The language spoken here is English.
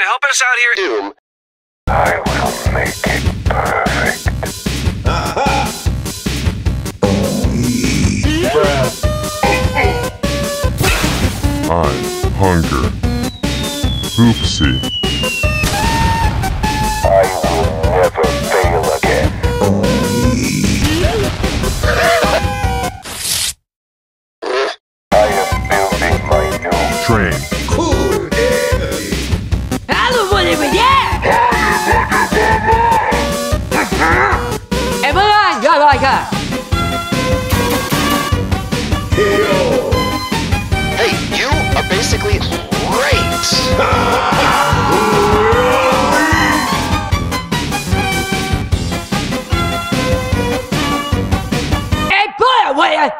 helping us out here? Doom. I will make it perfect. I'm Hunger. Oopsie. I will never fail again. I am building my new Train. my. Hey, you are basically great! hey, boy, it away!